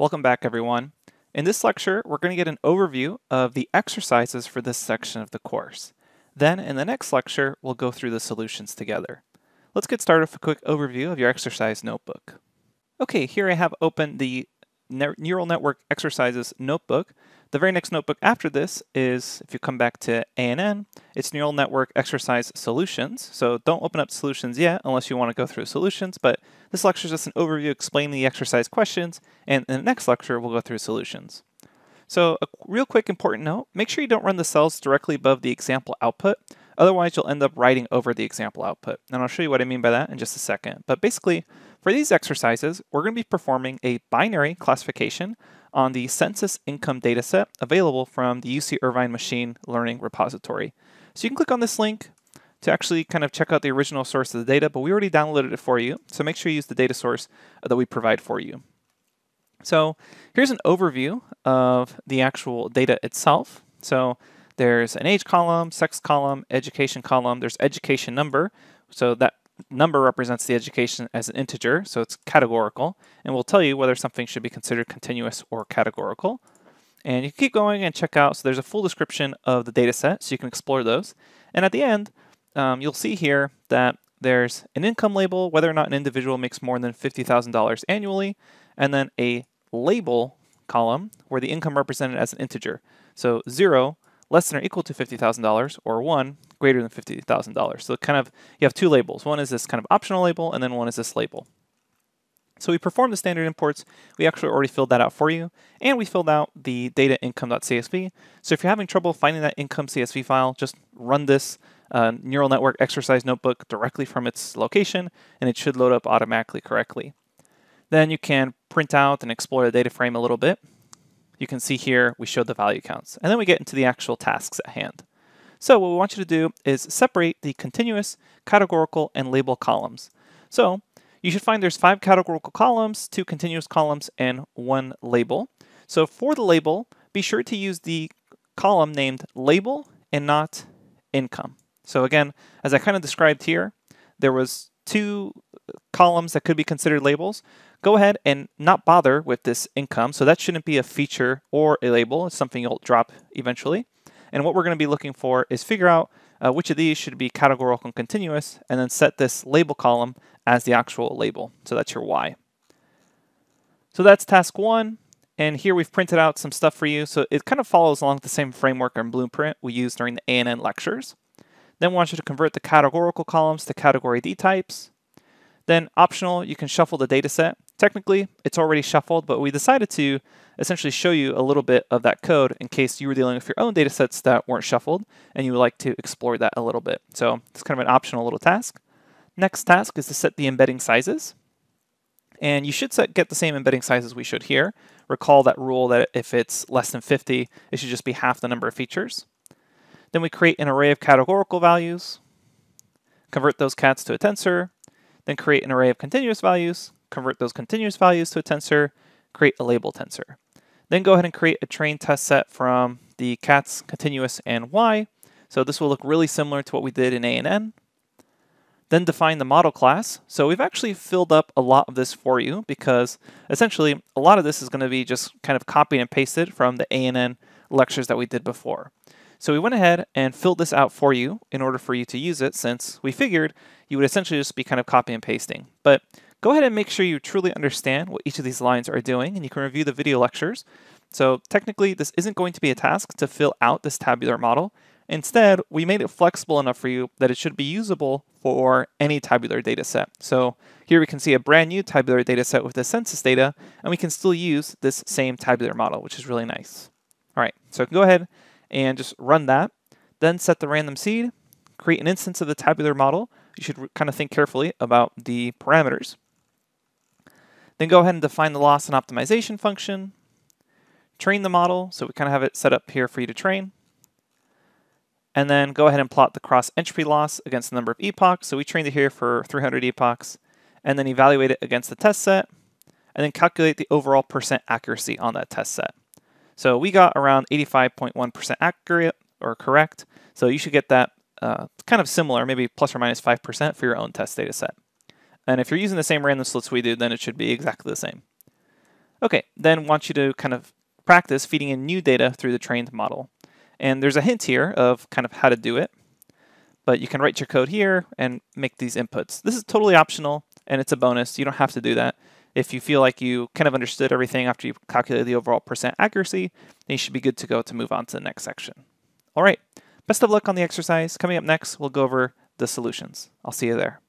Welcome back everyone. In this lecture, we're going to get an overview of the exercises for this section of the course. Then in the next lecture, we'll go through the solutions together. Let's get started with a quick overview of your exercise notebook. Okay, here I have open the Neural Network Exercises notebook. The very next notebook after this is, if you come back to ANN, it's Neural Network Exercise Solutions. So don't open up solutions yet unless you want to go through solutions, but this lecture is just an overview explaining the exercise questions, and in the next lecture we'll go through solutions. So a real quick important note, make sure you don't run the cells directly above the example output, otherwise you'll end up writing over the example output. And I'll show you what I mean by that in just a second. But basically, for these exercises, we're going to be performing a binary classification on the census income dataset available from the UC Irvine Machine Learning Repository. So you can click on this link to actually kind of check out the original source of the data, but we already downloaded it for you, so make sure you use the data source uh, that we provide for you. So here's an overview of the actual data itself. So there's an age column, sex column, education column, there's education number, so that number represents the education as an integer, so it's categorical, and will tell you whether something should be considered continuous or categorical. And you can keep going and check out, so there's a full description of the data set, so you can explore those. And at the end, um, you'll see here that there's an income label, whether or not an individual makes more than $50,000 annually, and then a label column where the income represented as an integer. So zero, less than or equal to $50,000, or one, greater than $50,000. So kind of, you have two labels. One is this kind of optional label, and then one is this label. So we performed the standard imports. We actually already filled that out for you. And we filled out the data income.csv. So if you're having trouble finding that income CSV file, just run this uh, neural network exercise notebook directly from its location, and it should load up automatically correctly. Then you can print out and explore the data frame a little bit. You can see here we showed the value counts. And then we get into the actual tasks at hand. So what we want you to do is separate the continuous, categorical, and label columns. So you should find there's five categorical columns, two continuous columns, and one label. So for the label, be sure to use the column named label and not income. So again, as I kind of described here, there was two columns that could be considered labels. Go ahead and not bother with this income. So that shouldn't be a feature or a label. It's something you'll drop eventually. And what we're going to be looking for is figure out uh, which of these should be categorical and continuous, and then set this label column as the actual label. So that's your Y. So that's task one. And here we've printed out some stuff for you. So it kind of follows along the same framework and blueprint we used during the ANN lectures. Then we want you to convert the categorical columns to category D types. Then optional, you can shuffle the data set. Technically, it's already shuffled, but we decided to essentially show you a little bit of that code in case you were dealing with your own data sets that weren't shuffled and you would like to explore that a little bit. So it's kind of an optional little task. Next task is to set the embedding sizes. And you should set, get the same embedding sizes we showed here. Recall that rule that if it's less than 50, it should just be half the number of features. Then we create an array of categorical values, convert those cats to a tensor, then create an array of continuous values, convert those continuous values to a tensor, create a label tensor. Then go ahead and create a train test set from the cats continuous and y. So this will look really similar to what we did in ANN. Then define the model class. So we've actually filled up a lot of this for you because essentially a lot of this is going to be just kind of copied and pasted from the ANN lectures that we did before. So we went ahead and filled this out for you in order for you to use it since we figured you would essentially just be kind of copy and pasting. But go ahead and make sure you truly understand what each of these lines are doing and you can review the video lectures. So technically this isn't going to be a task to fill out this tabular model. Instead, we made it flexible enough for you that it should be usable for any tabular data set. So here we can see a brand new tabular data set with the census data, and we can still use this same tabular model, which is really nice. All right, so I can go ahead and just run that. Then set the random seed, create an instance of the tabular model. You should kind of think carefully about the parameters. Then go ahead and define the loss and optimization function. Train the model, so we kind of have it set up here for you to train. And then go ahead and plot the cross entropy loss against the number of epochs. So we trained it here for 300 epochs. And then evaluate it against the test set. And then calculate the overall percent accuracy on that test set. So we got around 85.1% accurate or correct. So you should get that uh, kind of similar, maybe plus or minus 5% for your own test data set. And if you're using the same random slits we do, then it should be exactly the same. Okay, then want you to kind of practice feeding in new data through the trained model. And there's a hint here of kind of how to do it, but you can write your code here and make these inputs. This is totally optional and it's a bonus. You don't have to do that. If you feel like you kind of understood everything after you've calculated the overall percent accuracy, then you should be good to go to move on to the next section. All right, best of luck on the exercise. Coming up next, we'll go over the solutions. I'll see you there.